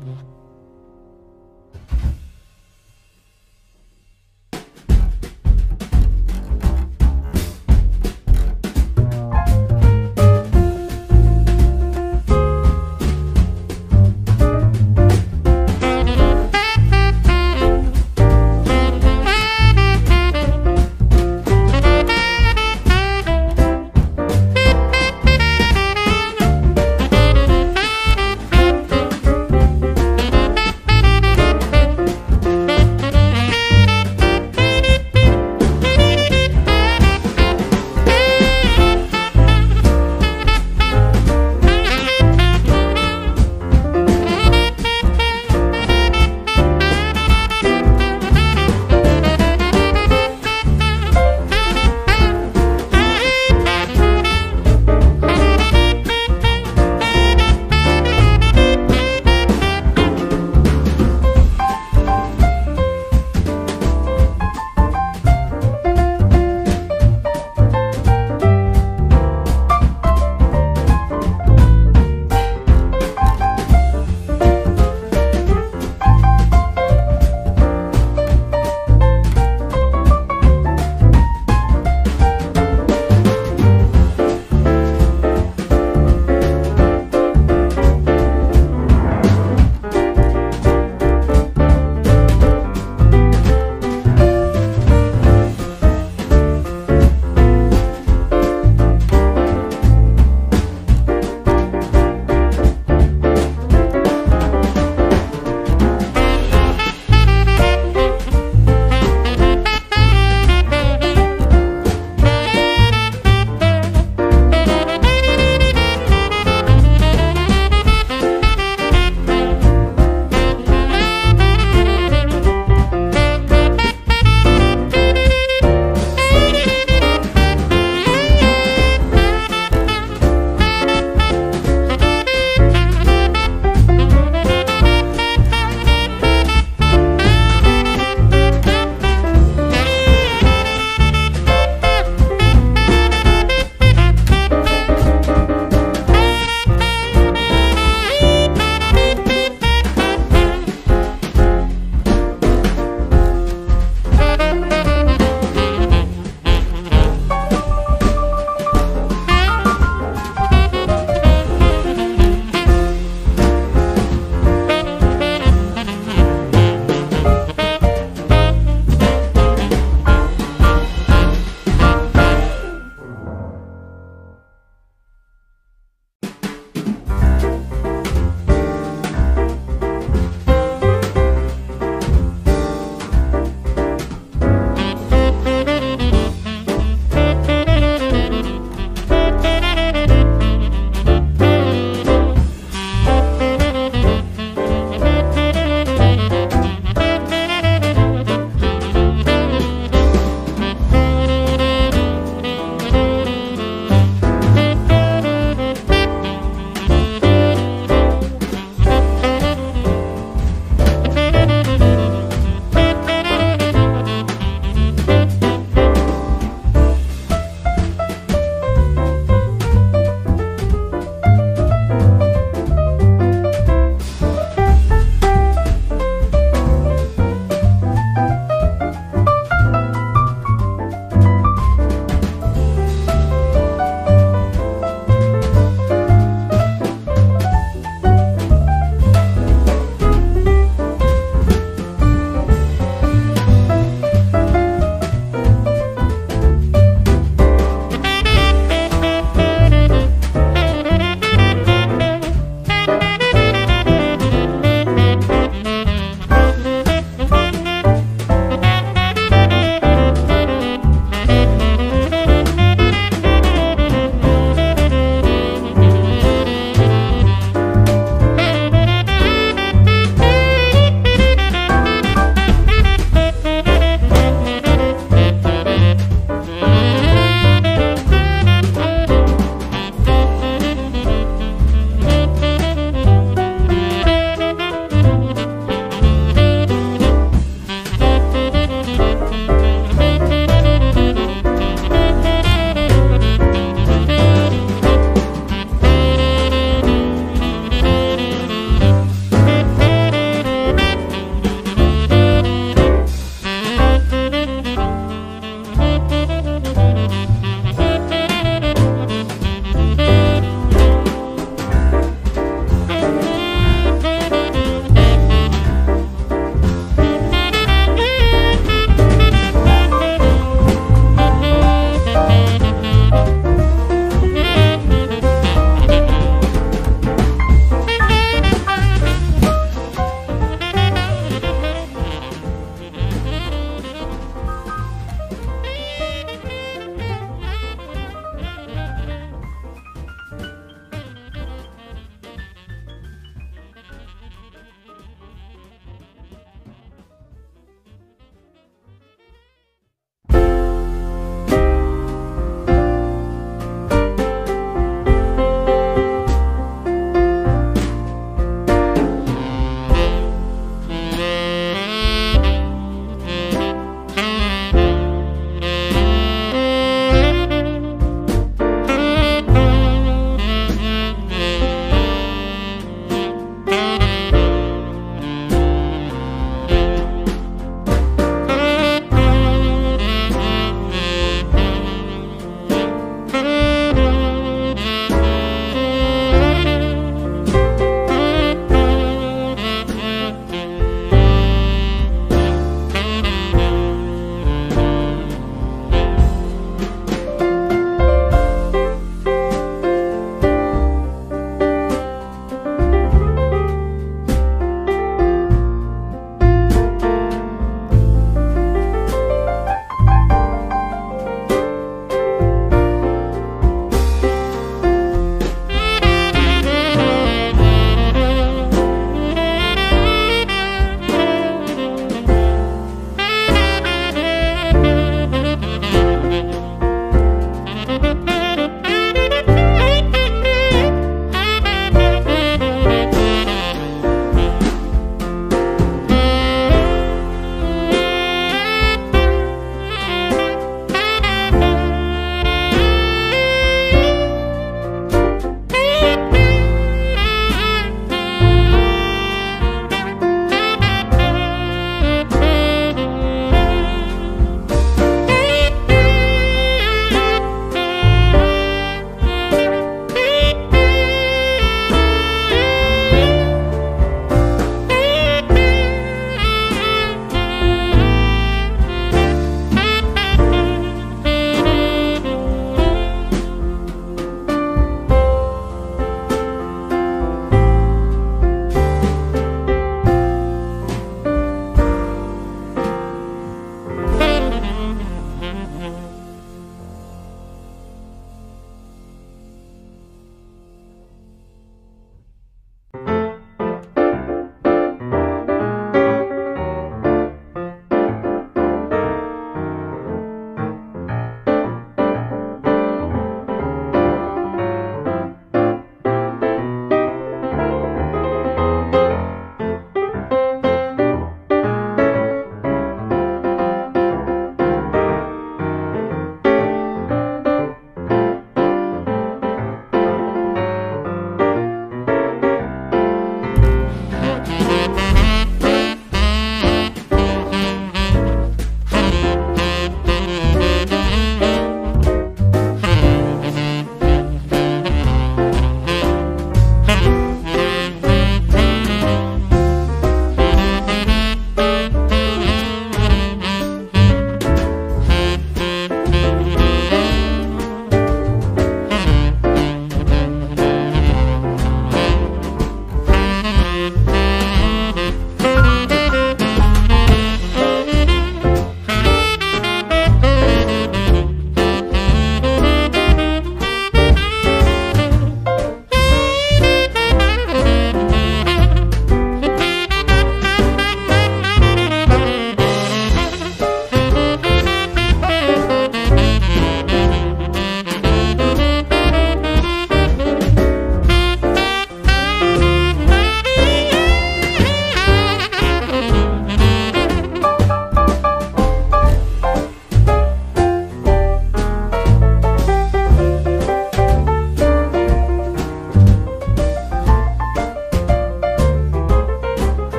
Mm-hmm.